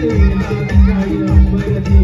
Thank you.